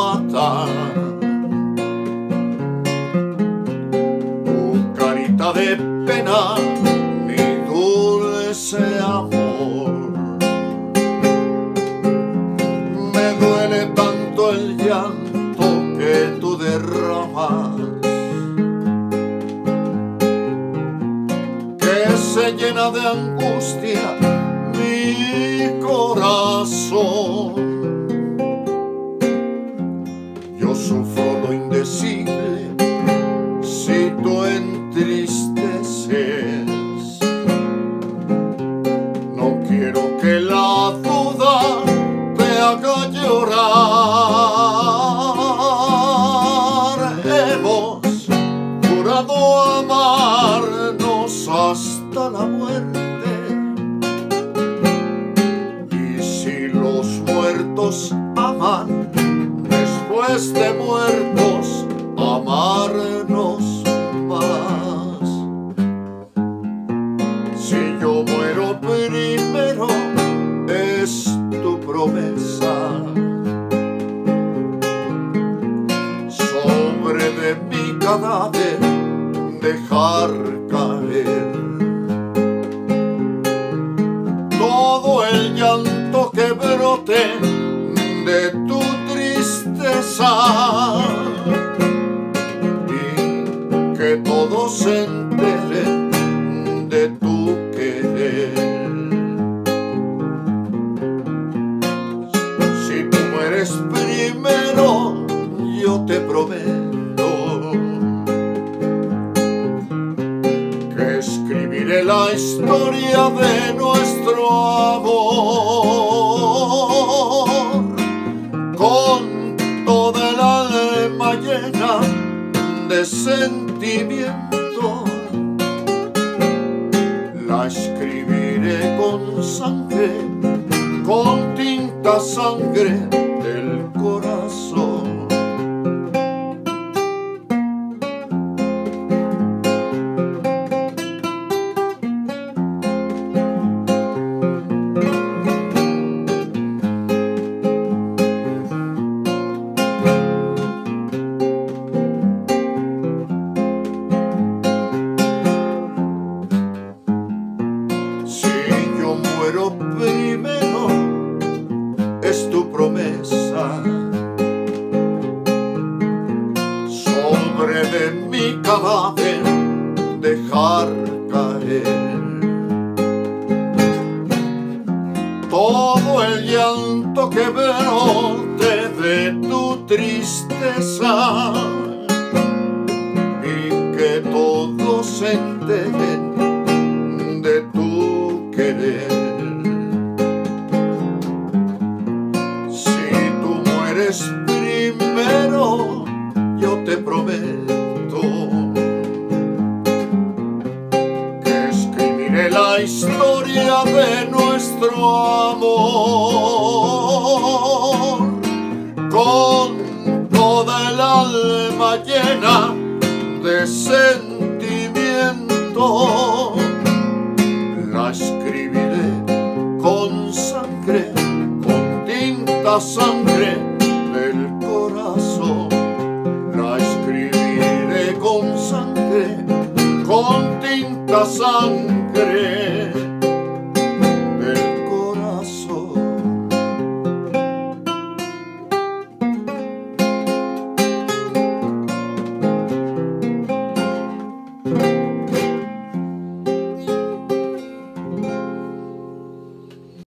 matar. Carita de pena, mi dulce amor. Me duele tanto el llanto que tú derramas. Que se llena de angustia mi corazón. Muertos aman, después de muertos, amarnos más. Si yo muero primero, es tu promesa. Sobre de mi cadáver, dejar la historia de nuestro amor con toda el alma llena de sentimiento. La escribiré con sangre, con tinta sangre promesa. Sobre de mi cadáver, dejar caer todo el llanto que brote de tu tristeza y que todos se enteren de tu querer. Tinta